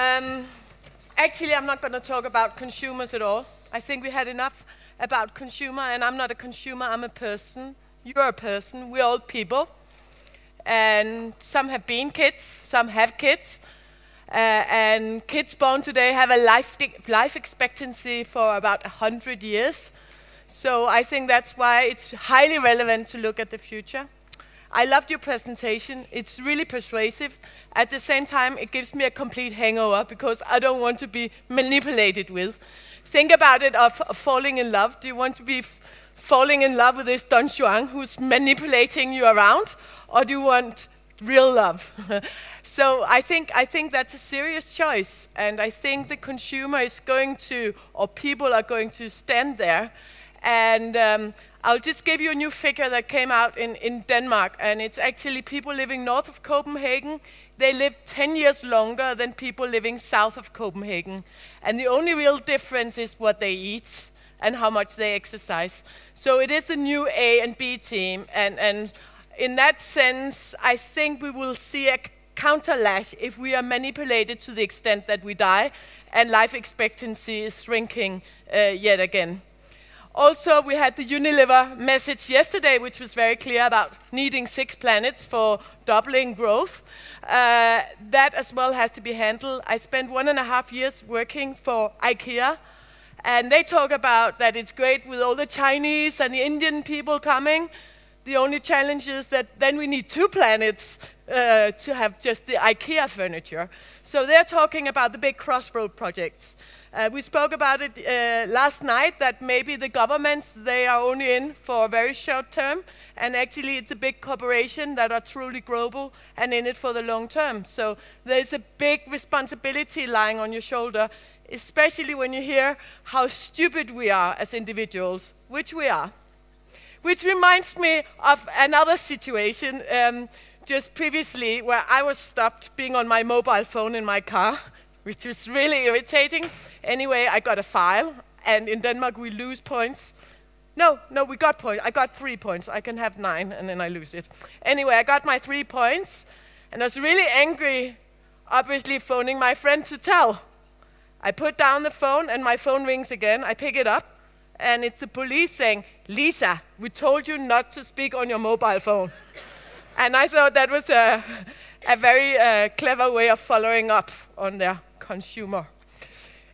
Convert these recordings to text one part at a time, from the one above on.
Um, actually, I'm not going to talk about consumers at all. I think we had enough about consumer, and I'm not a consumer, I'm a person. You're a person, we're all people. And some have been kids, some have kids. Uh, and kids born today have a life, life expectancy for about 100 years. So I think that's why it's highly relevant to look at the future. I loved your presentation. It's really persuasive. At the same time, it gives me a complete hangover because I don't want to be manipulated with. Think about it of, falling in love. Do you want to be falling in love with this Don Juan who's manipulating you around? Or do you want real love? so I think, I think that's a serious choice. And I think the consumer is going to, or people are going to stand there and um, I'll just give you a new figure that came out in, in Denmark, and it's actually people living north of Copenhagen. They live 10 years longer than people living south of Copenhagen. And the only real difference is what they eat and how much they exercise. So it is a new A and B team, and, and in that sense, I think we will see a counterlash if we are manipulated to the extent that we die and life expectancy is shrinking uh, yet again. Also, we had the Unilever message yesterday, which was very clear about needing six planets for doubling growth. Uh, that as well has to be handled. I spent one and a half years working for IKEA, and they talk about that it's great with all the Chinese and the Indian people coming. The only challenge is that then we need two planets uh, to have just the IKEA furniture. So they're talking about the big crossroad projects. Uh, we spoke about it uh, last night that maybe the governments, they are only in for a very short term, and actually it's a big corporation that are truly global and in it for the long term. So there's a big responsibility lying on your shoulder, especially when you hear how stupid we are as individuals, which we are. Which reminds me of another situation um, just previously where I was stopped being on my mobile phone in my car which was really irritating. Anyway, I got a file, and in Denmark we lose points. No, no, we got points. I got three points. I can have nine, and then I lose it. Anyway, I got my three points, and I was really angry, obviously phoning my friend to tell. I put down the phone, and my phone rings again. I pick it up, and it's the police saying, Lisa, we told you not to speak on your mobile phone. and I thought that was a, a very uh, clever way of following up on their consumer.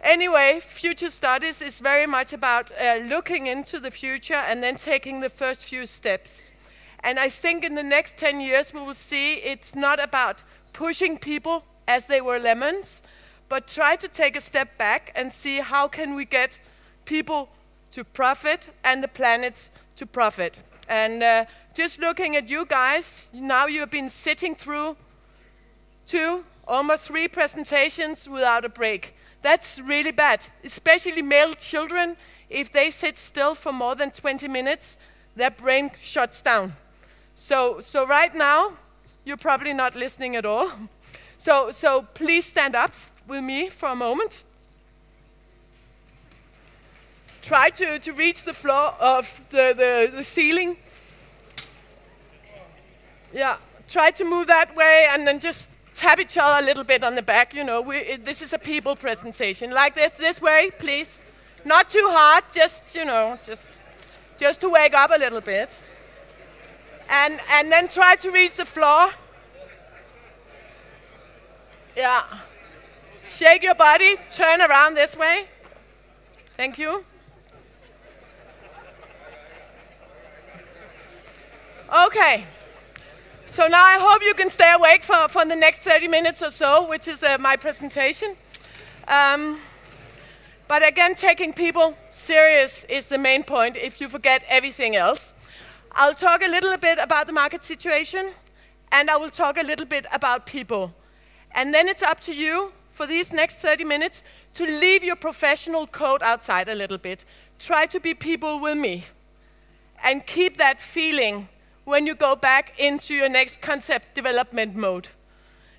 Anyway, future studies is very much about uh, looking into the future and then taking the first few steps. And I think in the next 10 years we will see it's not about pushing people as they were lemons, but try to take a step back and see how can we get people to profit and the planets to profit. And uh, just looking at you guys, now you've been sitting through two almost three presentations without a break. That's really bad, especially male children. If they sit still for more than 20 minutes, their brain shuts down. So, so right now, you're probably not listening at all. So, so please stand up with me for a moment. Try to, to reach the floor of the, the, the ceiling. Yeah, try to move that way and then just tap each other a little bit on the back. You know, we, this is a people presentation. Like this, this way, please. Not too hard, just, you know, just, just to wake up a little bit. And, and then try to reach the floor. Yeah. Shake your body, turn around this way. Thank you. Okay. So now I hope you can stay awake for, for the next 30 minutes or so, which is uh, my presentation. Um, but again, taking people serious is the main point if you forget everything else. I'll talk a little bit about the market situation, and I will talk a little bit about people. And then it's up to you for these next 30 minutes to leave your professional code outside a little bit. Try to be people with me and keep that feeling when you go back into your next concept development mode.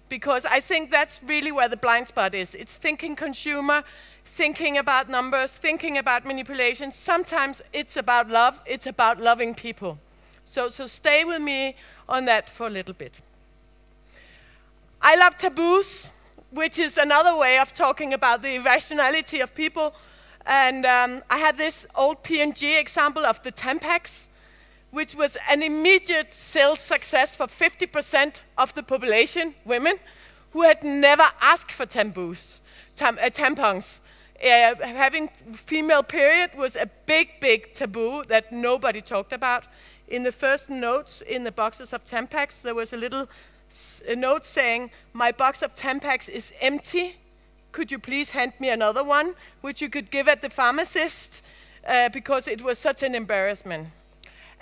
Because I think that's really where the blind spot is. It's thinking consumer, thinking about numbers, thinking about manipulation. Sometimes it's about love, it's about loving people. So, so stay with me on that for a little bit. I love taboos. which is another way of talking about the irrationality of people. And um, I have this old P&G example of the Tampax, which was an immediate sales success for 50% of the population, women, who had never asked for tamboos, tam, uh, tampons. Uh, having female period was a big, big taboo that nobody talked about. In the first notes in the boxes of Tampax, there was a little note saying, my box of Tampax is empty. Could you please hand me another one, which you could give at the pharmacist, uh, because it was such an embarrassment.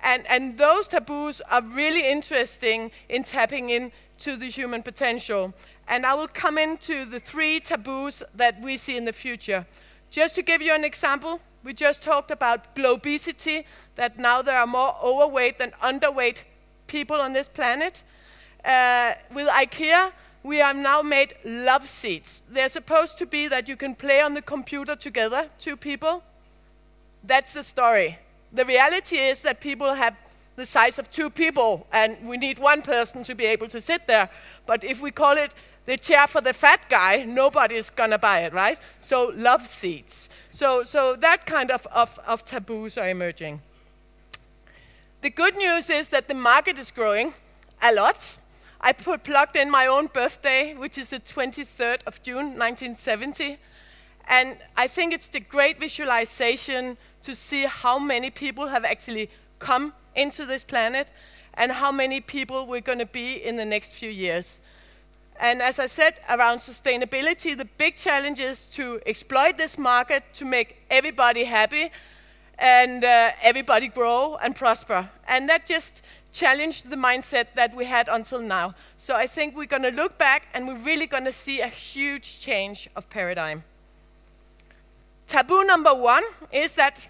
And, and those taboos are really interesting in tapping into the human potential. And I will come into the three taboos that we see in the future. Just to give you an example, we just talked about globesity, that now there are more overweight than underweight people on this planet. Uh, with IKEA, we have now made love seats. They're supposed to be that you can play on the computer together, two people. That's the story. The reality is that people have the size of two people, and we need one person to be able to sit there. But if we call it the chair for the fat guy, nobody's gonna buy it, right? So love seats. So, so that kind of, of, of taboos are emerging. The good news is that the market is growing a lot. I put plugged in my own birthday, which is the 23rd of June, 1970. And I think it's the great visualization to see how many people have actually come into this planet and how many people we're going to be in the next few years. And as I said, around sustainability, the big challenge is to exploit this market to make everybody happy and uh, everybody grow and prosper. And that just challenged the mindset that we had until now. So I think we're going to look back and we're really going to see a huge change of paradigm. Taboo number one is that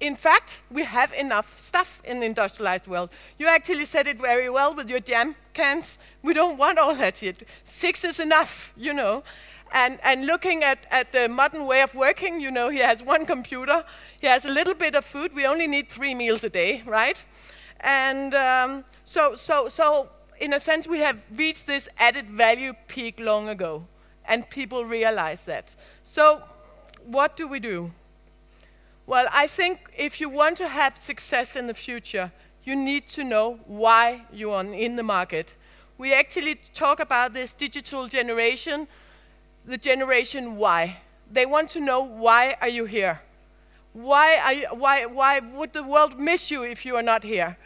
in fact, we have enough stuff in the industrialized world. You actually said it very well with your jam cans. We don't want all that shit. Six is enough, you know. And, and looking at, at the modern way of working, you know, he has one computer, he has a little bit of food. We only need three meals a day, right? And um, so, so, so, in a sense, we have reached this added value peak long ago, and people realize that. So, what do we do? Well, I think if you want to have success in the future, you need to know why you are in the market. We actually talk about this digital generation, the generation why. They want to know why are you here? Why, are you, why, why would the world miss you if you are not here?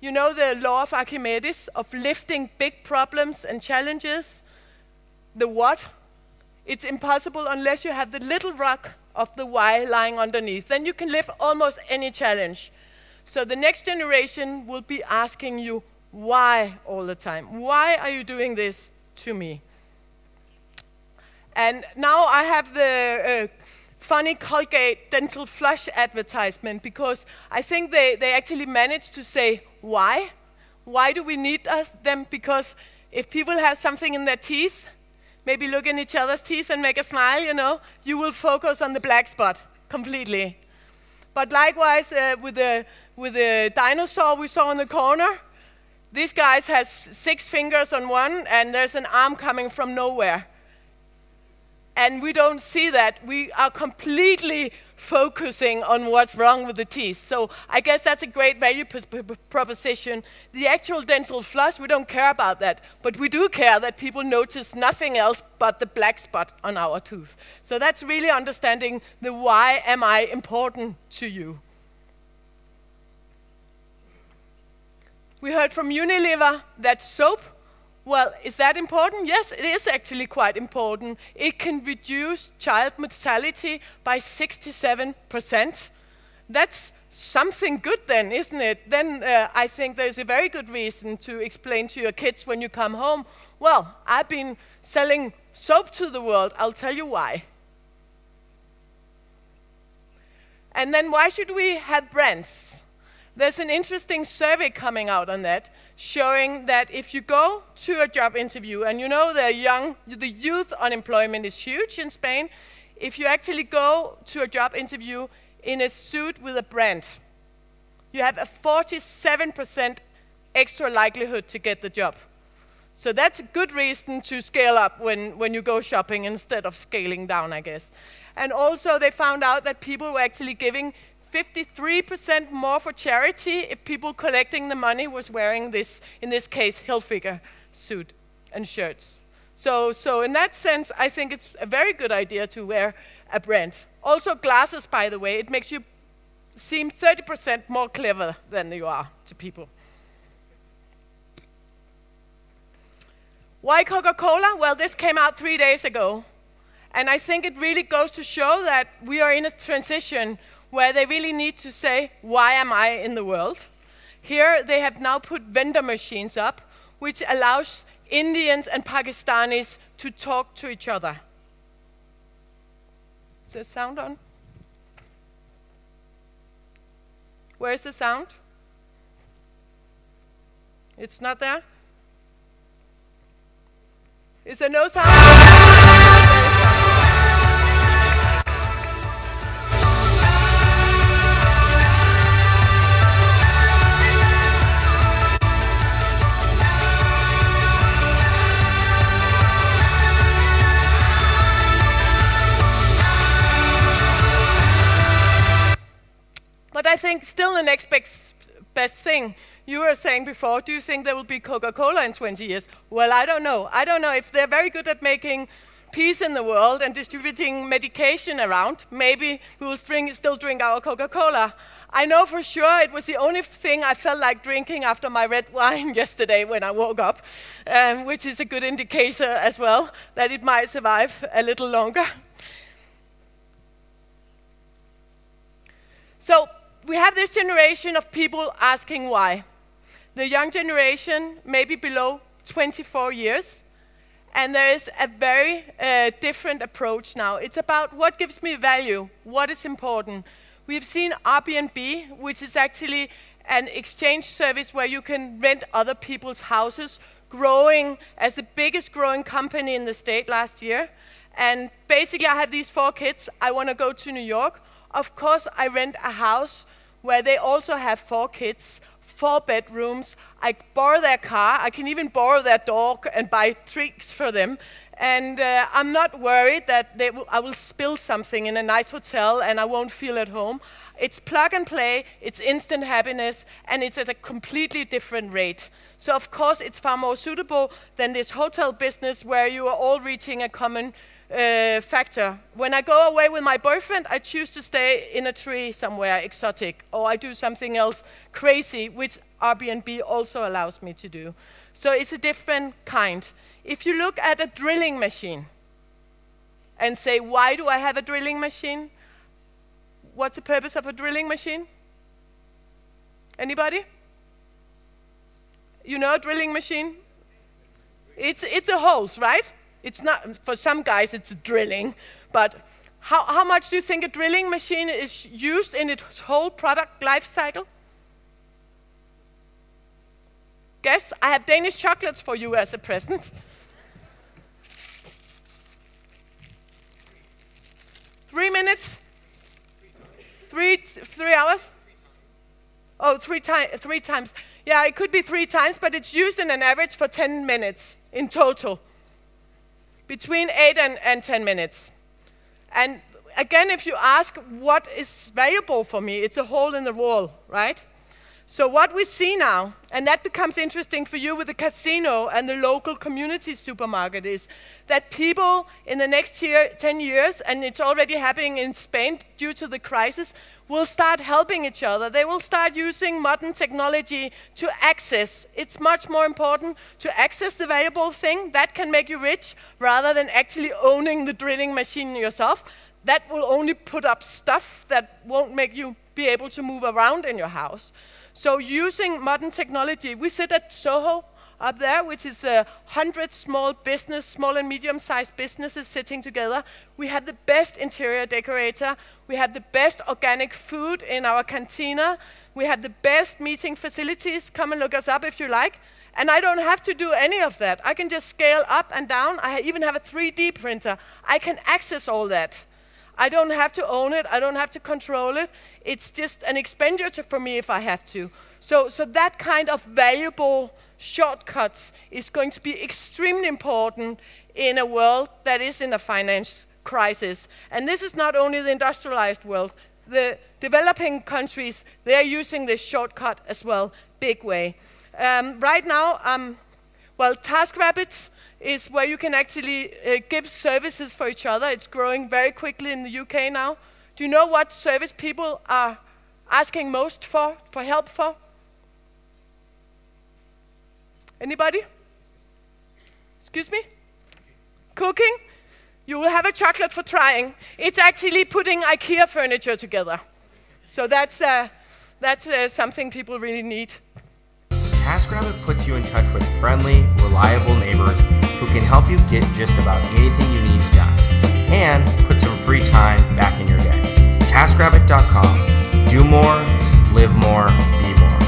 You know the law of Archimedes of lifting big problems and challenges? The what? It's impossible unless you have the little rock of the why lying underneath. Then you can lift almost any challenge. So the next generation will be asking you why all the time. Why are you doing this to me? And now I have the uh, funny Colgate dental floss advertisement because I think they, they actually managed to say why. Why do we need us, them? Because if people have something in their teeth, maybe look in each other's teeth and make a smile, you know, you will focus on the black spot completely. But likewise, uh, with, the, with the dinosaur we saw in the corner, this guy has six fingers on one, and there's an arm coming from nowhere. And we don't see that. We are completely focusing on what's wrong with the teeth. So I guess that's a great value proposition. The actual dental floss, we don't care about that. But we do care that people notice nothing else but the black spot on our tooth. So that's really understanding the why am I important to you. We heard from Unilever that soap well, is that important? Yes, it is actually quite important. It can reduce child mortality by 67%. That's something good then, isn't it? Then uh, I think there's a very good reason to explain to your kids when you come home, well, I've been selling soap to the world. I'll tell you why. And then why should we have brands? There's an interesting survey coming out on that, showing that if you go to a job interview, and you know the young, the youth unemployment is huge in Spain, if you actually go to a job interview in a suit with a brand, you have a 47% extra likelihood to get the job. So that's a good reason to scale up when, when you go shopping instead of scaling down, I guess. And also, they found out that people were actually giving 53% more for charity if people collecting the money was wearing this, in this case, Hilfiger suit and shirts. So, so in that sense, I think it's a very good idea to wear a brand. Also, glasses, by the way, it makes you seem 30% more clever than you are to people. Why Coca Cola? Well, this came out three days ago. And I think it really goes to show that we are in a transition where they really need to say, Why am I in the world? Here, they have now put vendor machines up, which allows Indians and Pakistanis to talk to each other. Is the sound on? Where's the sound? It's not there? Is there no sound? I think still the next best, thing you were saying before, do you think there will be Coca-Cola in 20 years? Well, I don't know. I don't know if they're very good at making peace in the world and distributing medication around. Maybe we will still drink our Coca-Cola. I know for sure it was the only thing I felt like drinking after my red wine yesterday when I woke up, um, which is a good indicator as well that it might survive a little longer. So we have this generation of people asking why the young generation, maybe below 24 years. And there is a very uh, different approach now. It's about what gives me value, what is important. We've seen Airbnb, which is actually an exchange service where you can rent other people's houses, growing as the biggest growing company in the state last year. And basically, I have these four kids. I want to go to New York. Of course, I rent a house where they also have four kids four bedrooms. I borrow their car. I can even borrow their dog and buy treats for them. And uh, I'm not worried that I will spill something in a nice hotel and I won't feel at home. It's plug and play, it's instant happiness, and it's at a completely different rate. So, of course, it's far more suitable than this hotel business where you are all reaching a common uh, factor. When I go away with my boyfriend, I choose to stay in a tree somewhere exotic, or I do something else crazy, which Airbnb also allows me to do. So it's a different kind. If you look at a drilling machine and say, why do I have a drilling machine? What's the purpose of a drilling machine? Anybody? You know a drilling machine? It's, it's a hose, right? It's not, for some guys, it's drilling, but how, how much do you think a drilling machine is used in its whole product life cycle? Guess I have Danish chocolates for you as a present. Three minutes? Three, three hours? Oh, three, ti three times. Yeah, it could be three times, but it's used in an average for 10 minutes in total between 8 and, and 10 minutes. And again, if you ask what is valuable for me, it's a hole in the wall, right? So what we see now, and that becomes interesting for you with the casino and the local community supermarket, is that people in the next year, 10 years, and it's already happening in Spain due to the crisis, will start helping each other. They will start using modern technology to access. It's much more important to access the valuable thing that can make you rich rather than actually owning the drilling machine yourself. That will only put up stuff that won't make you be able to move around in your house. So using modern technology, we sit at Soho up there, which is a hundred small business, small and medium-sized businesses sitting together. We have the best interior decorator. We have the best organic food in our cantina. We have the best meeting facilities. Come and look us up if you like. And I don't have to do any of that. I can just scale up and down. I even have a 3D printer. I can access all that. I don't have to own it. I don't have to control it. It's just an expenditure for me if I have to. So, so that kind of valuable shortcuts is going to be extremely important in a world that is in a finance crisis. And this is not only the industrialized world, the developing countries, they're using this shortcut as well, big way. Um, right now, um, well, TaskRabbit is where you can actually uh, give services for each other. It's growing very quickly in the UK now. Do you know what service people are asking most for, for help for? Anybody? Excuse me? Cooking? You will have a chocolate for trying. It's actually putting IKEA furniture together. So that's, uh, that's uh, something people really need. TaskRabbit puts you in touch with friendly, reliable neighbors can help you get just about anything you need done and put some free time back in your day. TaskRabbit.com. Do more, live more, be more.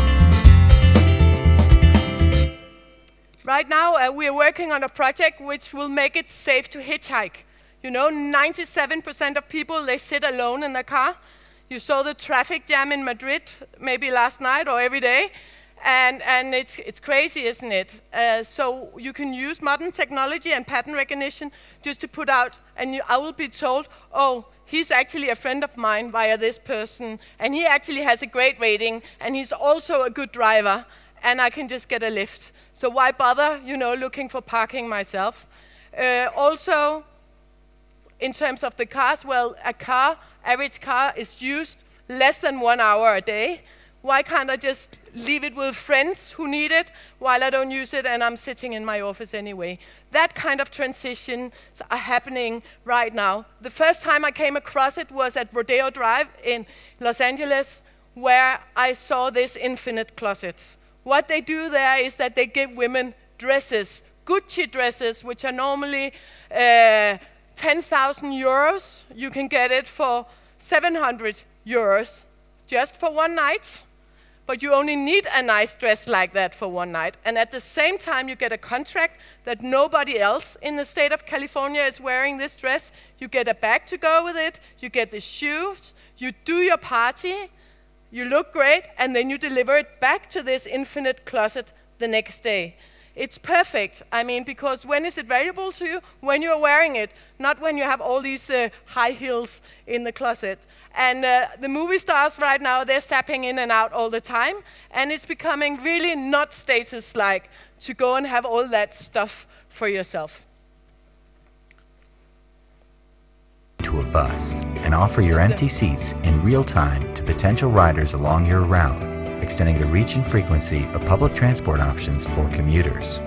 Right now, uh, we are working on a project which will make it safe to hitchhike. You know, 97% of people, they sit alone in their car. You saw the traffic jam in Madrid maybe last night or every day. And, and it's, it's crazy, isn't it? Uh, so you can use modern technology and pattern recognition just to put out, and you, I will be told, oh, he's actually a friend of mine via this person, and he actually has a great rating, and he's also a good driver, and I can just get a lift. So why bother, you know, looking for parking myself? Uh, also, in terms of the cars, well, a car, average car is used less than one hour a day. Why can't I just leave it with friends who need it while I don't use it and I'm sitting in my office anyway? That kind of transitions are happening right now. The first time I came across it was at Rodeo Drive in Los Angeles, where I saw this infinite closet. What they do there is that they give women dresses, Gucci dresses, which are normally uh, 10,000 euros. You can get it for 700 euros just for one night but you only need a nice dress like that for one night. And at the same time, you get a contract that nobody else in the state of California is wearing this dress. You get a bag to go with it, you get the shoes, you do your party, you look great, and then you deliver it back to this infinite closet the next day. It's perfect. I mean, because when is it valuable to you? When you're wearing it, not when you have all these uh, high heels in the closet. And uh, the movie stars right now, they're stepping in and out all the time. And it's becoming really not status like to go and have all that stuff for yourself. To a bus and offer your empty seats in real time to potential riders along your route, extending the reach and frequency of public transport options for commuters.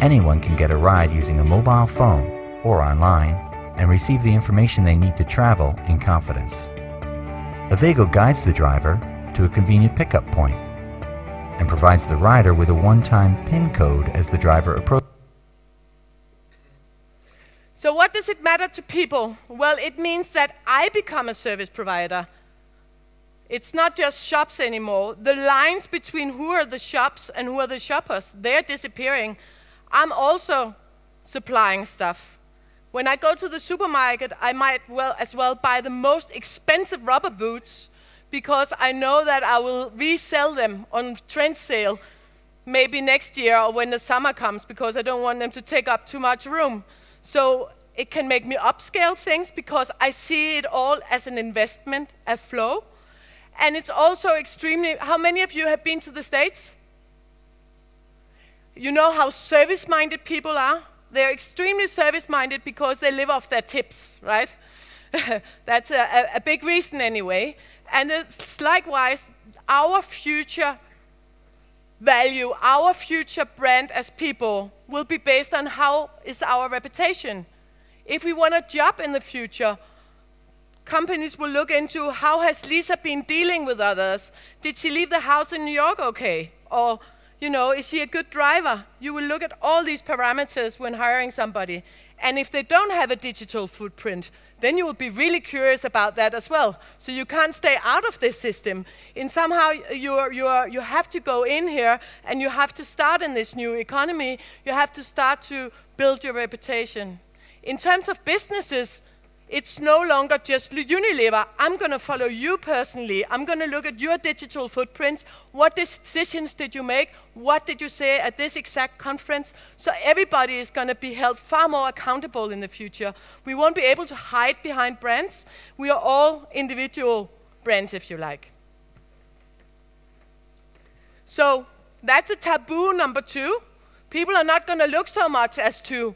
Anyone can get a ride using a mobile phone or online and receive the information they need to travel in confidence. Avego guides the driver to a convenient pickup point and provides the rider with a one-time PIN code as the driver approaches. So what does it matter to people? Well, it means that I become a service provider. It's not just shops anymore. The lines between who are the shops and who are the shoppers, they're disappearing. I'm also supplying stuff. When I go to the supermarket, I might well as well buy the most expensive rubber boots because I know that I will resell them on trend sale maybe next year or when the summer comes because I don't want them to take up too much room. So it can make me upscale things because I see it all as an investment, a flow. And it's also extremely, how many of you have been to the States? You know how service minded people are? They're extremely service minded because they live off their tips, right? That's a, a, big reason anyway. And it's likewise our future value, our future brand as people will be based on how is our reputation. If we want a job in the future, companies will look into how has Lisa been dealing with others? Did she leave the house in New York okay? Or you know, is he a good driver? You will look at all these parameters when hiring somebody. And if they don't have a digital footprint, then you will be really curious about that as well. So you can't stay out of this system. In somehow, you, are, you, are, you have to go in here and you have to start in this new economy. You have to start to build your reputation. In terms of businesses, it's no longer just Unilever. I'm going to follow you personally. I'm going to look at your digital footprints. What decisions did you make? What did you say at this exact conference? So everybody is going to be held far more accountable in the future. We won't be able to hide behind brands. We are all individual brands, if you like. So that's a taboo number two. People are not going to look so much as to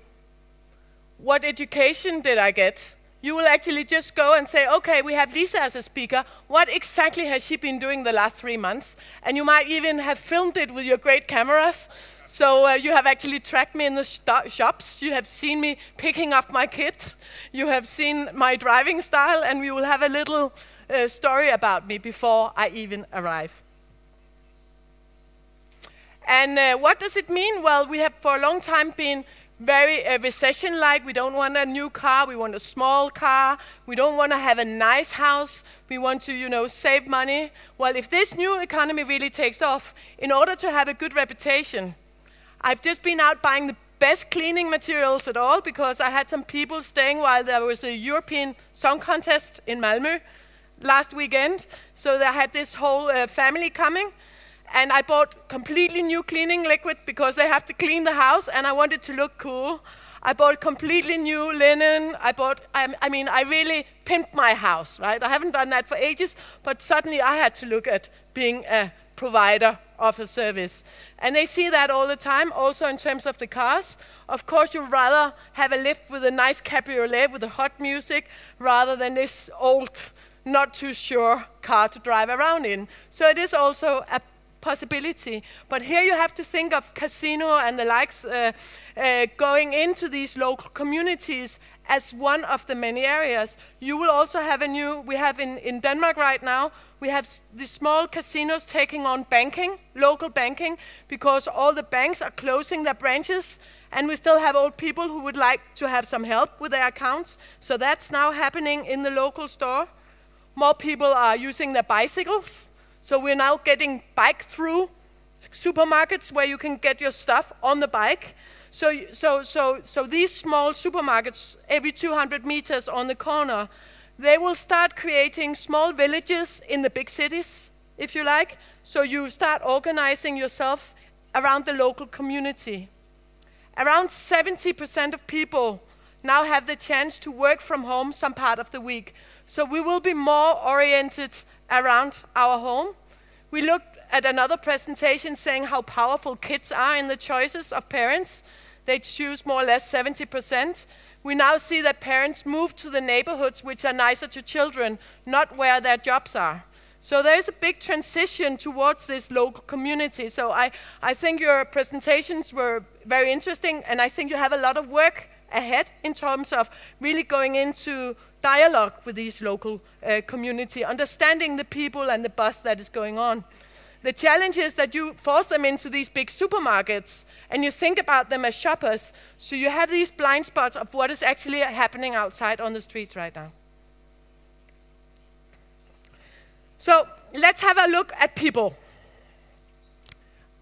what education did I get? You will actually just go and say, okay, we have Lisa as a speaker. What exactly has she been doing the last three months? And you might even have filmed it with your great cameras. So uh, you have actually tracked me in the shops. You have seen me picking up my kit. You have seen my driving style, and we will have a little uh, story about me before I even arrive. And uh, what does it mean? Well, we have for a long time been very uh, recession-like. We don't want a new car. We want a small car. We don't want to have a nice house. We want to, you know, save money. Well, if this new economy really takes off, in order to have a good reputation, I've just been out buying the best cleaning materials at all because I had some people staying while there was a European Song Contest in Malmö last weekend. So they had this whole uh, family coming. And I bought completely new cleaning liquid because they have to clean the house and I wanted to look cool. I bought completely new linen. I bought, I, I mean, I really pimped my house, right? I haven't done that for ages, but suddenly I had to look at being a provider of a service. And they see that all the time, also in terms of the cars. Of course, you'd rather have a lift with a nice cabriolet with the hot music rather than this old, not too sure car to drive around in. So it is also a possibility. But here you have to think of casino and the likes uh, uh, going into these local communities as one of the many areas. You will also have a new, we have in, in Denmark right now, we have the small casinos taking on banking, local banking, because all the banks are closing their branches and we still have old people who would like to have some help with their accounts. So that's now happening in the local store. More people are using their bicycles so we're now getting bike through supermarkets where you can get your stuff on the bike. So, so, so, so these small supermarkets, every 200 meters on the corner, they will start creating small villages in the big cities, if you like. So you start organizing yourself around the local community. Around 70% of people now have the chance to work from home some part of the week. So we will be more oriented around our home. We looked at another presentation saying how powerful kids are in the choices of parents. They choose more or less 70%. We now see that parents move to the neighborhoods which are nicer to children, not where their jobs are. So there's a big transition towards this local community. So I, I think your presentations were very interesting, and I think you have a lot of work ahead in terms of really going into dialogue with these local uh, community, understanding the people and the bus that is going on. The challenge is that you force them into these big supermarkets and you think about them as shoppers, so you have these blind spots of what is actually happening outside on the streets right now. So let's have a look at people.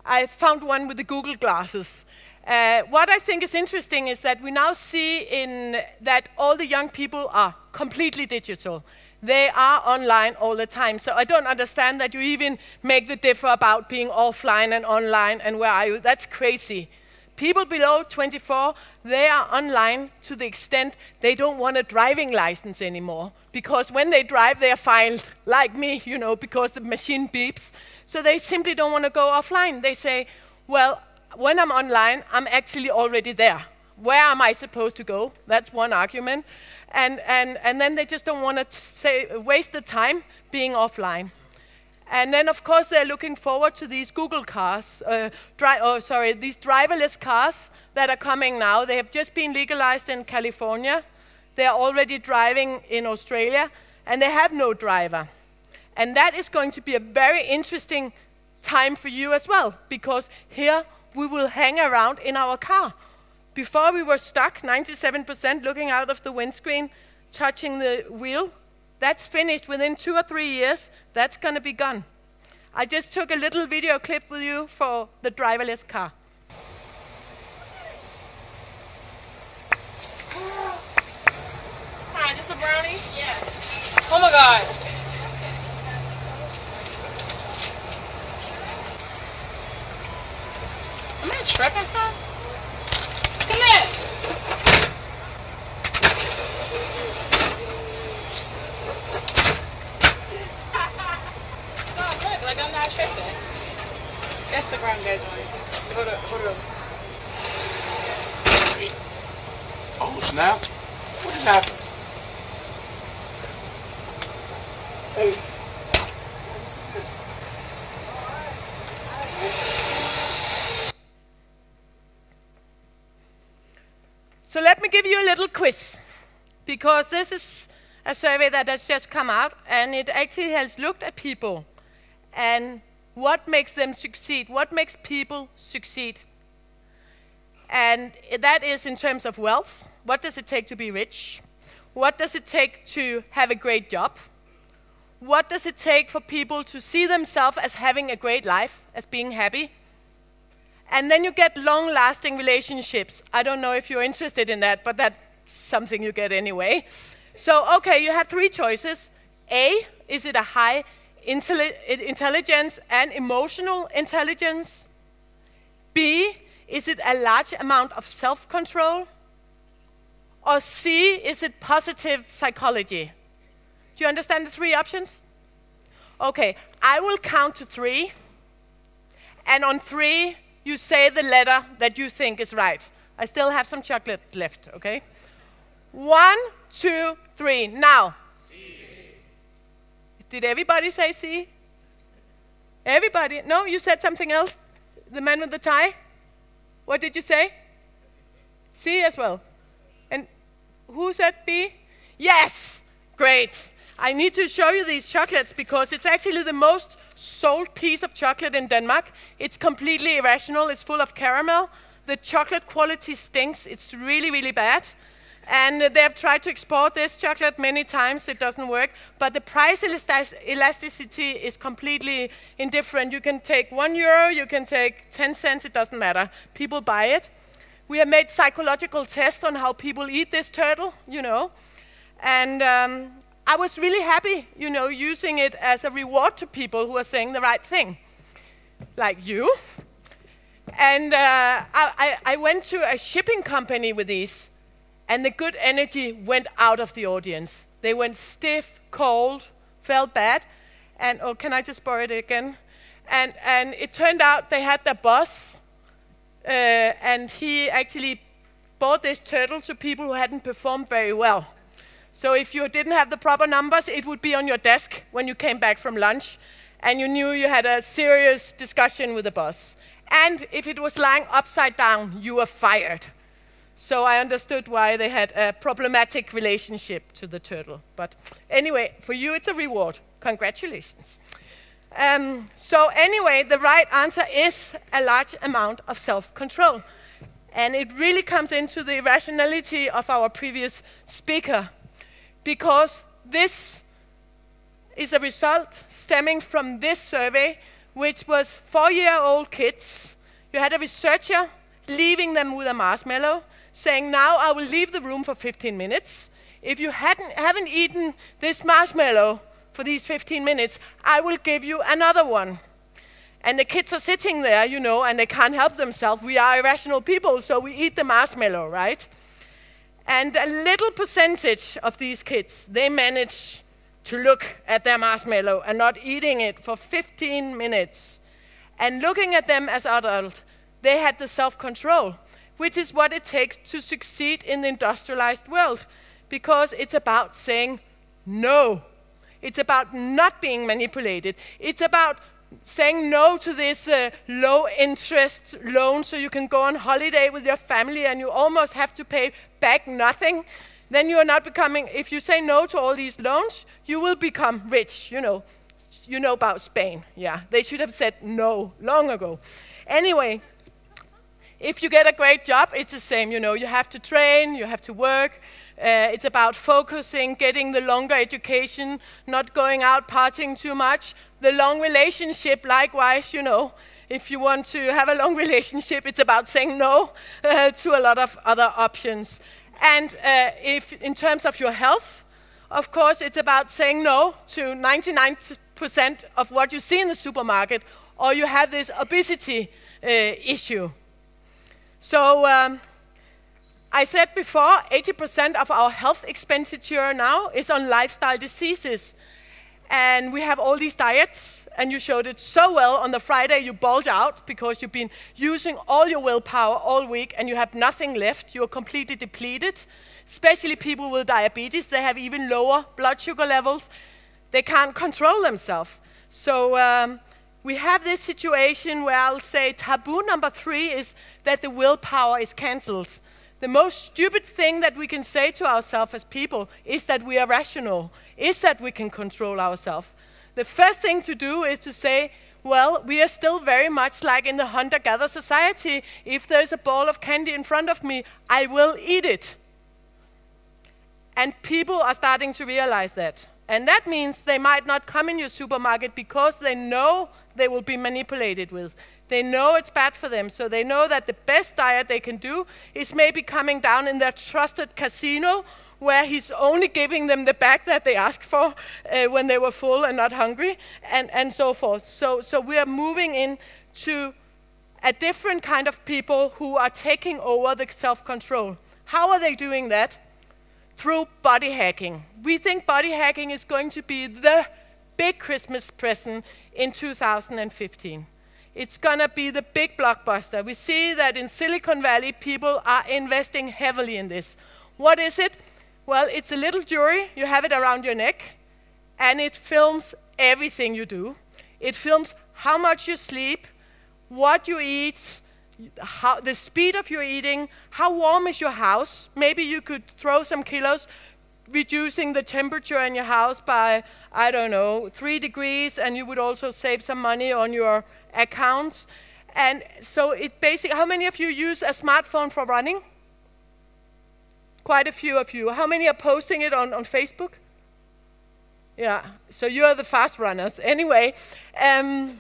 I found one with the Google glasses. Uh, what I think is interesting is that we now see in that all the young people are completely digital. They are online all the time. So I don't understand that you even make the differ about being offline and online and where are you. That's crazy. People below 24, they are online to the extent they don't want a driving license anymore. Because when they drive, they are filed, like me, you know, because the machine beeps. So they simply don't want to go offline. They say, well, when I'm online, I'm actually already there. Where am I supposed to go? That's one argument. And, and, and then they just don't want to say, waste the time being offline. And then, of course, they're looking forward to these Google cars, uh, oh, sorry, these driverless cars that are coming now. They have just been legalized in California. They are already driving in Australia, and they have no driver. And that is going to be a very interesting time for you as well, because here we will hang around in our car. Before we were stuck 97% looking out of the windscreen, touching the wheel. That's finished within two or three years. That's going to be gone. I just took a little video clip with you for the driverless car. Hi, That's the brownie? Yeah. Oh my god. I tripping, son? Come here. No, look, like I'm not tripping. Joint. Hold up, hold up. Oh, snap. What just happened? Hey. So let me give you a little quiz, because this is a survey that has just come out, and it actually has looked at people and what makes them succeed, what makes people succeed. And that is in terms of wealth. What does it take to be rich? What does it take to have a great job? What does it take for people to see themselves as having a great life, as being happy? And then you get long lasting relationships. I don't know if you're interested in that, but that's something you get anyway. So, okay, you have three choices. A, is it a high intelli- intelligence and emotional intelligence? B, is it a large amount of self control? Or C, is it positive psychology? Do you understand the three options? Okay, I will count to three. And on three, you say the letter that you think is right. I still have some chocolate left, okay? One, two, three. Now. Did everybody say C? Everybody? No, you said something else? The man with the tie? What did you say? C as well. And who said B? Yes! Great. I need to show you these chocolates because it's actually the most sold piece of chocolate in Denmark. It's completely irrational. It's full of caramel. The chocolate quality stinks. It's really, really bad. And they have tried to export this chocolate many times. It doesn't work. But the price elasticity is completely indifferent. You can take one euro, you can take 10 cents, it doesn't matter. People buy it. We have made psychological tests on how people eat this turtle, you know. And um, I was really happy, you know, using it as a reward to people who are saying the right thing, like you. And uh, I, I, went to a shipping company with these, and the good energy went out of the audience. They went stiff, cold, felt bad. And, oh, can I just borrow it again? And, and it turned out they had their boss, uh, and he actually bought this turtle to people who hadn't performed very well. So if you didn't have the proper numbers, it would be on your desk when you came back from lunch, and you knew you had a serious discussion with the boss. And if it was lying upside down, you were fired. So I understood why they had a problematic relationship to the turtle. But anyway, for you, it's a reward. Congratulations. Um, so, anyway, the right answer is a large amount of self control. And it really comes into the irrationality of our previous speaker, because this is a result stemming from this survey, which was four year old kids. You had a researcher leaving them with a marshmallow, saying, Now I will leave the room for 15 minutes. If you hadn't, haven't eaten this marshmallow for these 15 minutes, I will give you another one. And the kids are sitting there, you know, and they can't help themselves. We are irrational people, so we eat the marshmallow, right? And a little percentage of these kids, they manage to look at their marshmallow and not eating it for 15 minutes. And looking at them as adults, they had the self control, which is what it takes to succeed in the industrialized world, because it's about saying no. It's about not being manipulated. It's about saying no to this uh, low interest loan so you can go on holiday with your family and you almost have to pay back nothing. Then you are not becoming, if you say no to all these loans, you will become rich. You know, you know about Spain. Yeah, they should have said no long ago. Anyway, if you get a great job, it's the same. You know, you have to train, you have to work. Uh, it's about focusing, getting the longer education, not going out partying too much. The long relationship, likewise, you know, if you want to have a long relationship, it's about saying no uh, to a lot of other options. And uh, if, in terms of your health, of course, it's about saying no to 99% of what you see in the supermarket, or you have this obesity uh, issue. So, um, I said before, 80% of our health expenditure now is on lifestyle diseases. And we have all these diets, and you showed it so well on the Friday. You bulge out because you've been using all your willpower all week and you have nothing left. You're completely depleted. Especially people with diabetes, they have even lower blood sugar levels. They can't control themselves. So um, we have this situation where I'll say taboo number three is that the willpower is cancelled. The most stupid thing that we can say to ourselves as people is that we are rational, is that we can control ourselves. The first thing to do is to say, well, we are still very much like in the hunter gatherer society. If there's a ball of candy in front of me, I will eat it. And people are starting to realize that. And that means they might not come in your supermarket because they know they will be manipulated with. They know it's bad for them, so they know that the best diet they can do is maybe coming down in their trusted casino where he's only giving them the bag that they asked for uh, when they were full and not hungry, and, and so forth. So, so we are moving into a different kind of people who are taking over the self control. How are they doing that? Through body hacking. We think body hacking is going to be the big Christmas present in 2015. It's going to be the big blockbuster. We see that in Silicon Valley, people are investing heavily in this. What is it? Well, it's a little jewelry. You have it around your neck, and it films everything you do. It films how much you sleep, what you eat, how, the speed of your eating, how warm is your house. Maybe you could throw some kilos, reducing the temperature in your house by, I don't know, three degrees, and you would also save some money on your accounts. And so it basically, how many of you use a smartphone for running? Quite a few of you. How many are posting it on, on Facebook? Yeah, so you're the fast runners. Anyway, um,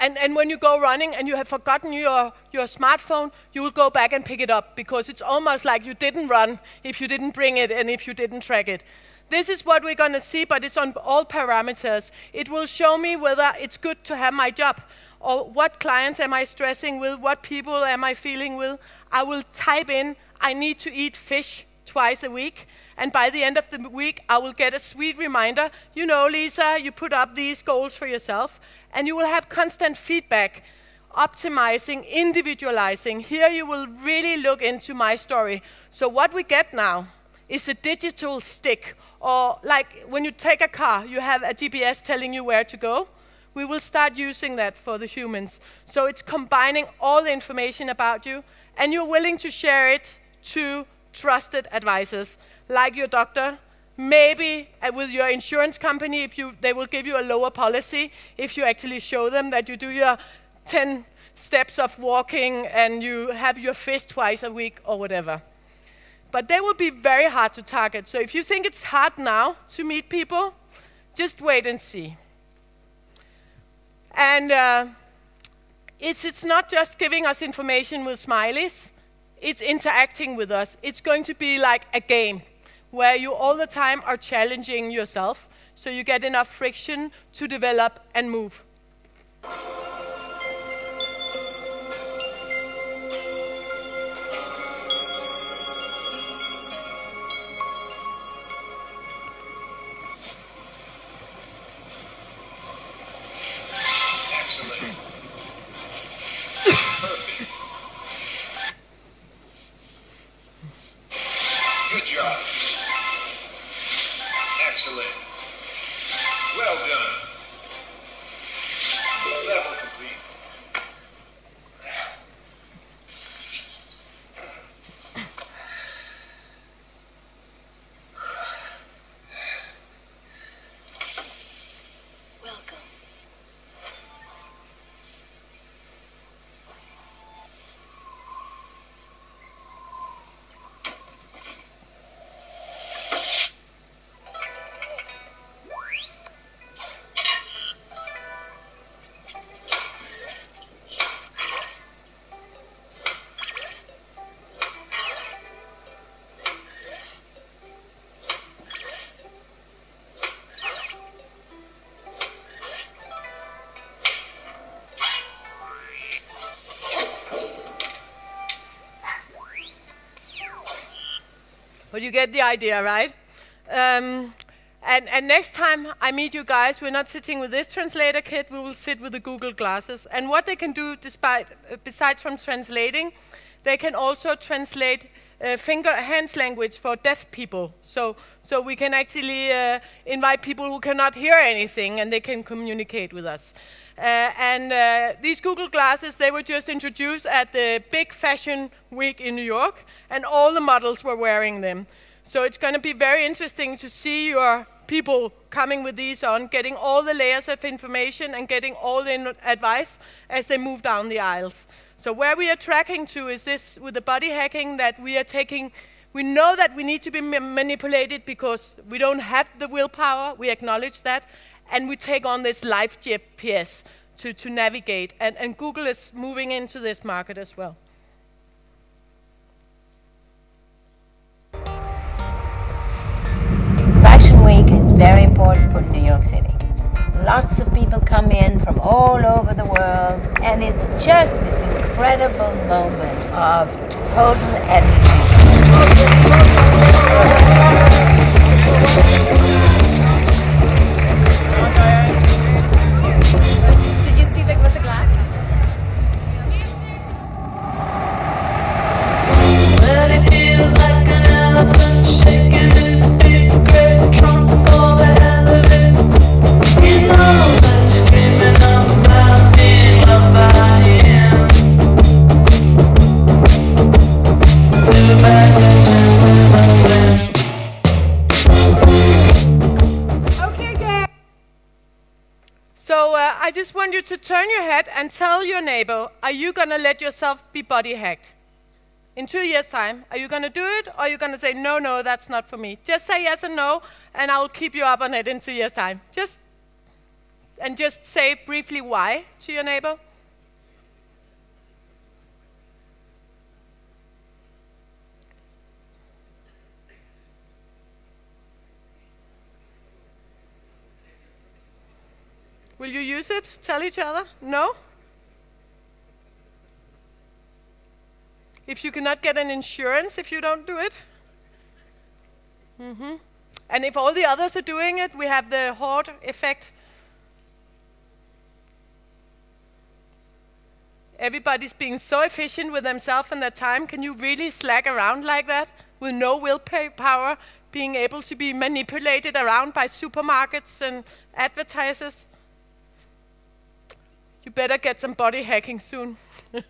and, and when you go running and you have forgotten your, your smartphone, you will go back and pick it up because it's almost like you didn't run if you didn't bring it and if you didn't track it. This is what we're going to see, but it's on all parameters. It will show me whether it's good to have my job or what clients am I stressing with, what people am I feeling with. I will type in, I need to eat fish twice a week. And by the end of the week, I will get a sweet reminder. You know, Lisa, you put up these goals for yourself. And you will have constant feedback, optimizing, individualizing. Here you will really look into my story. So what we get now is a digital stick or like when you take a car, you have a GPS telling you where to go. We will start using that for the humans. So it's combining all the information about you, and you're willing to share it to trusted advisors, like your doctor, maybe uh, with your insurance company, if you, they will give you a lower policy if you actually show them that you do your 10 steps of walking and you have your fist twice a week or whatever. But they will be very hard to target. So if you think it's hard now to meet people, just wait and see. And uh, it's, it's not just giving us information with smileys, it's interacting with us. It's going to be like a game where you all the time are challenging yourself so you get enough friction to develop and move. But you get the idea, right? Um, and, and next time I meet you guys, we're not sitting with this translator kit, we will sit with the Google glasses. And what they can do despite, uh, besides from translating, they can also translate uh, finger hands language for deaf people. So, so we can actually uh, invite people who cannot hear anything and they can communicate with us. Uh, and uh, these Google glasses, they were just introduced at the big fashion week in New York and all the models were wearing them. So it's going to be very interesting to see your people coming with these on, getting all the layers of information and getting all the advice as they move down the aisles. So where we are tracking to is this with the body hacking that we are taking, we know that we need to be ma manipulated because we don't have the willpower, we acknowledge that, and we take on this live GPS to, to navigate, and, and Google is moving into this market as well. Fashion Week is very important for New York City. Lots of people come in from all over the world, and it's just this incredible moment of total energy. Just want you to turn your head and tell your neighbor, are you going to let yourself be body hacked? In two years' time, are you going to do it or are you going to say, no, no, that's not for me? Just say yes and no, and I will keep you up on it in two years' time. Just, and just say briefly why to your neighbor. Will you use it? Tell each other? No? If you cannot get an insurance if you don't do it? Mm -hmm. And if all the others are doing it, we have the horde effect. Everybody's being so efficient with themselves and their time. Can you really slack around like that with no willpower, being able to be manipulated around by supermarkets and advertisers? You better get some body hacking soon.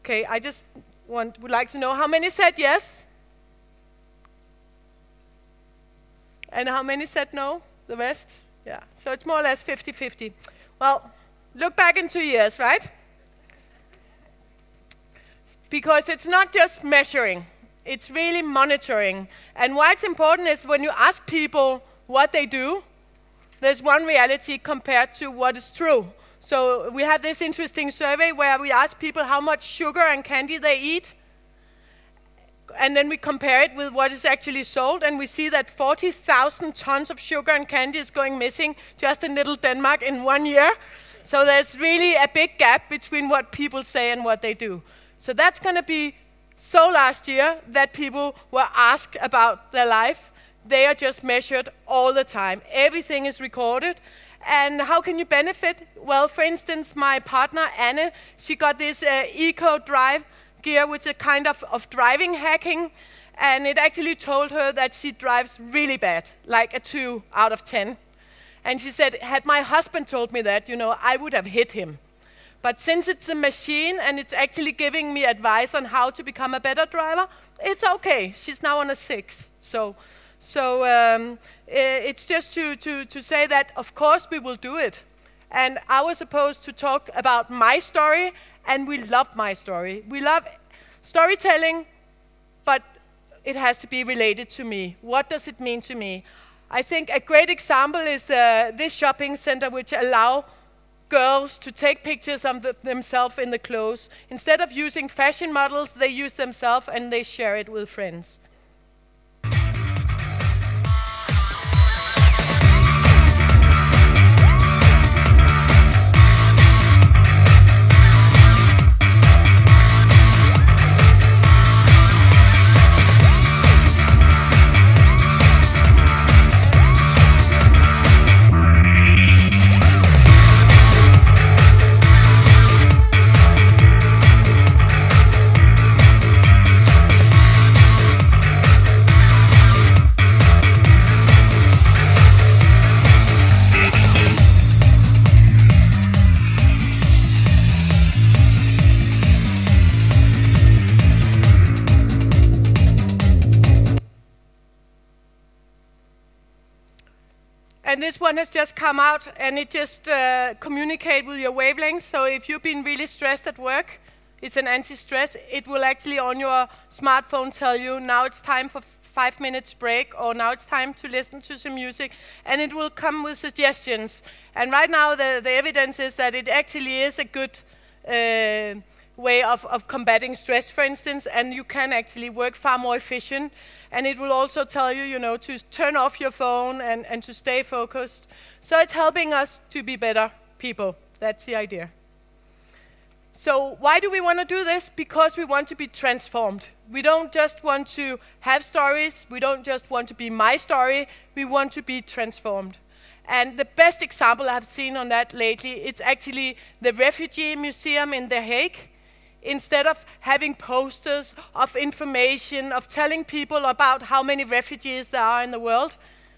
okay, I just want, would like to know how many said yes? And how many said no? The rest? Yeah, so it's more or less 50 50. Well, look back in two years, right? Because it's not just measuring, it's really monitoring. And why it's important is when you ask people what they do, there's one reality compared to what is true. So we have this interesting survey where we ask people how much sugar and candy they eat. And then we compare it with what is actually sold, and we see that 40,000 tons of sugar and candy is going missing just in little Denmark in one year. So there's really a big gap between what people say and what they do. So that's going to be so last year that people were asked about their life they are just measured all the time. Everything is recorded. And how can you benefit? Well, for instance, my partner, Anne, she got this uh, Eco Drive gear, which is a kind of, of driving hacking. And it actually told her that she drives really bad, like a 2 out of 10. And she said, had my husband told me that, you know, I would have hit him. But since it's a machine and it's actually giving me advice on how to become a better driver, it's okay. She's now on a 6. So so um, it's just to, to, to say that, of course, we will do it. And I was supposed to talk about my story, and we love my story. We love storytelling, but it has to be related to me. What does it mean to me? I think a great example is uh, this shopping center, which allow girls to take pictures of the, themselves in the clothes. Instead of using fashion models, they use themselves and they share it with friends. Just come out and it just uh, communicate with your wavelengths. So if you've been really stressed at work, it's an anti-stress. It will actually on your smartphone tell you now it's time for five minutes break or now it's time to listen to some music and it will come with suggestions. And right now the, the evidence is that it actually is a good uh, way of, of combating stress, for instance, and you can actually work far more efficient. And it will also tell you, you know, to turn off your phone and, and to stay focused. So it's helping us to be better people. That's the idea. So why do we want to do this? Because we want to be transformed. We don't just want to have stories. We don't just want to be my story. We want to be transformed. And the best example I've seen on that lately, it's actually the Refugee Museum in The Hague instead of having posters of information, of telling people about how many refugees there are in the world,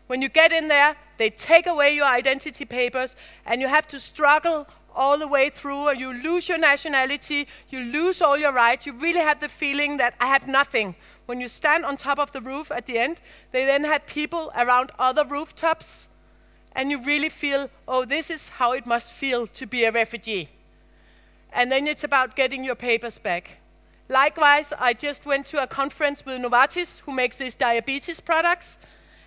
when you get in there, they take away your identity papers and you have to struggle all the way through and you lose your nationality, you lose all your rights, you really have the feeling that I have nothing. When you stand on top of the roof at the end, they then have people around other rooftops and you really feel, oh, this is how it must feel to be a refugee and then it's about getting your papers back. Likewise, I just went to a conference with Novartis, who makes these diabetes products,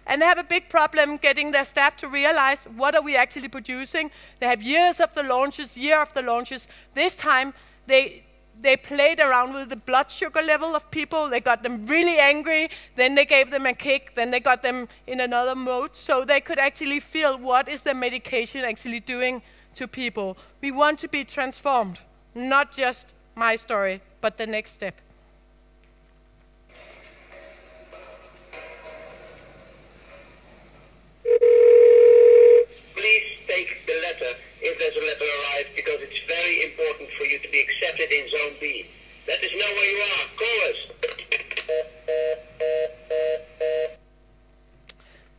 and they have a big problem getting their staff to realize what are we actually producing. They have years of the launches, year of the launches. This time, they, they played around with the blood sugar level of people. They got them really angry. Then they gave them a kick. Then they got them in another mode. So they could actually feel what is the medication actually doing to people. We want to be transformed not just my story, but the next step. Please take the letter if there's a letter arrived because it's very important for you to be accepted in Zone B. Let us know where you are. Call us.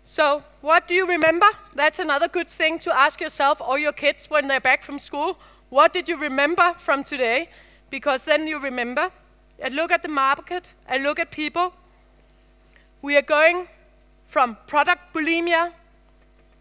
So, what do you remember? That's another good thing to ask yourself or your kids when they're back from school. What did you remember from today? Because then you remember. I look at the market, I look at people. We are going from product bulimia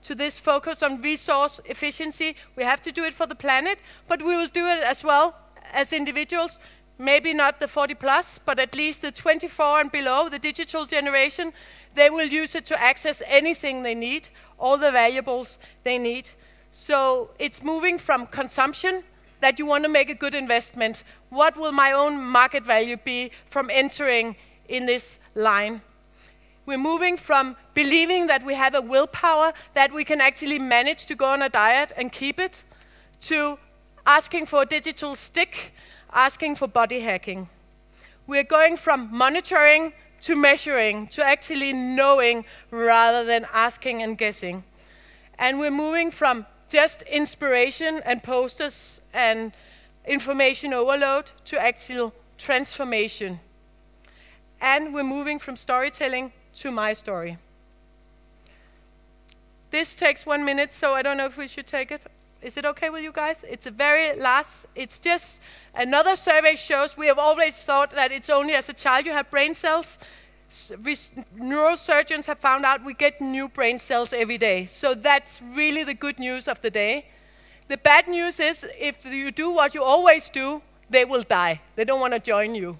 to this focus on resource efficiency. We have to do it for the planet, but we will do it as well as individuals. Maybe not the 40 plus, but at least the 24 and below, the digital generation, they will use it to access anything they need, all the valuables they need. So it's moving from consumption that you want to make a good investment. What will my own market value be from entering in this line? We're moving from believing that we have a willpower that we can actually manage to go on a diet and keep it, to asking for a digital stick, asking for body hacking. We're going from monitoring to measuring, to actually knowing rather than asking and guessing. And we're moving from just inspiration and posters and information overload to actual transformation. And we're moving from storytelling to my story. This takes one minute, so I don't know if we should take it. Is it okay with you guys? It's a very last, it's just another survey shows we have always thought that it's only as a child you have brain cells neurosurgeons have found out we get new brain cells every day. So that's really the good news of the day. The bad news is if you do what you always do, they will die. They don't want to join you.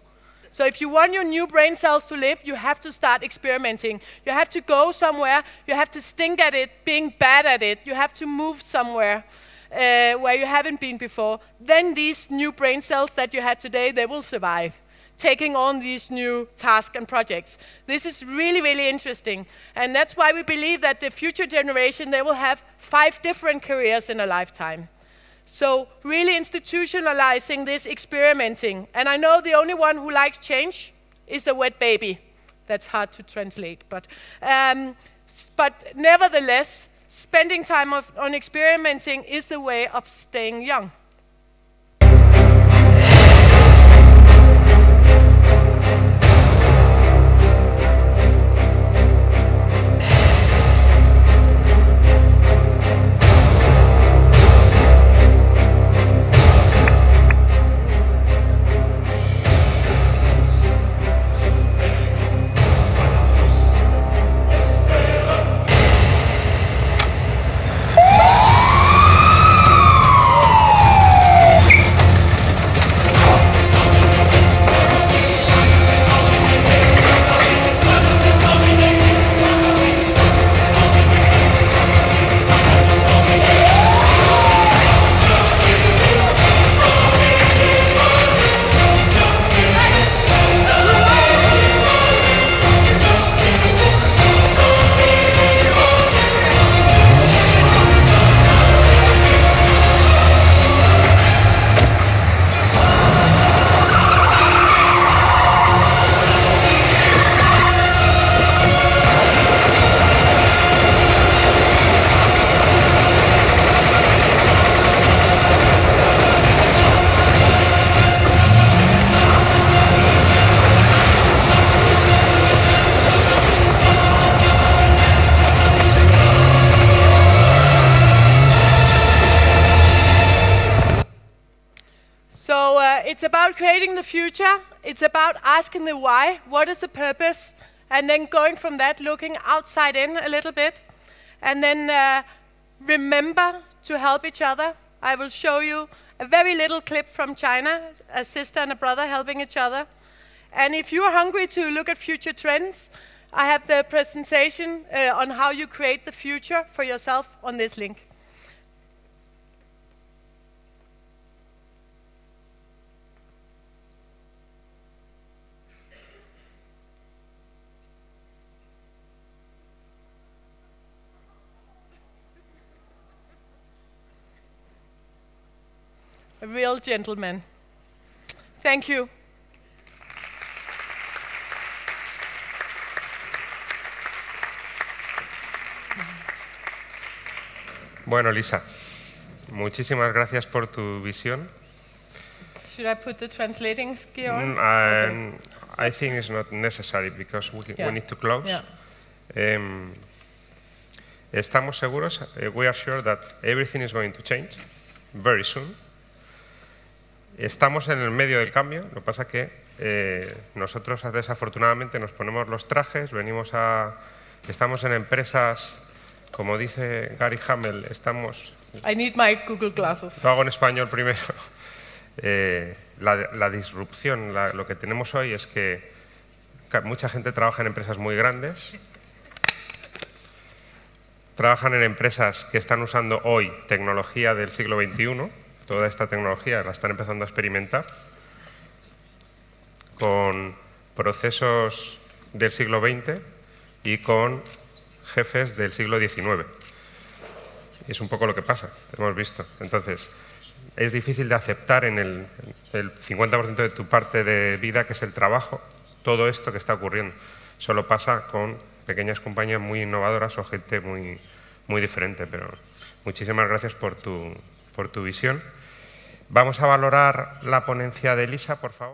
So if you want your new brain cells to live, you have to start experimenting. You have to go somewhere. You have to stink at it, being bad at it. You have to move somewhere uh, where you haven't been before. Then these new brain cells that you had today, they will survive taking on these new tasks and projects. This is really, really interesting. And that's why we believe that the future generation, they will have five different careers in a lifetime. So really institutionalizing this experimenting. And I know the only one who likes change is the wet baby. That's hard to translate. But, um, but nevertheless, spending time of, on experimenting is the way of staying young. Asking the why, what is the purpose, and then going from that, looking outside in a little bit, and then uh, remember to help each other. I will show you a very little clip from China, a sister and a brother helping each other. And if you're hungry to look at future trends, I have the presentation uh, on how you create the future for yourself on this link. A real gentleman. Thank you. Bueno, Lisa, muchísimas gracias por tu visión. Should I put the translating gear on? Mm, and I think it's not necessary because we, Yeah. we need to close. Yeah. Em, estamos seguros, eh, we are sure that everything is going to change very soon. Estamos en el medio del cambio, lo que pasa que eh, nosotros desafortunadamente nos ponemos los trajes, venimos a, estamos en empresas, como dice Gary Hamel, estamos I need my Google glasses. lo hago en español primero. Eh, la, la disrupción, la- lo que tenemos hoy es que mucha gente trabaja en empresas muy grandes, trabajan en empresas que están usando hoy tecnología del siglo XXI, toda esta tecnología la están empezando a experimentar, con procesos del siglo XX y con jefes del siglo XIX. Es un poco lo que pasa, hemos visto. Entonces, es difícil de aceptar en el, el 50% de tu parte de vida, que es el trabajo, todo esto que está ocurriendo. Solo pasa con pequeñas compañías muy innovadoras o gente muy, muy diferente. Pero muchísimas gracias por tu, por tu visión. Vamos a valorar la ponencia de Elisa, por favor.